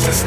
Just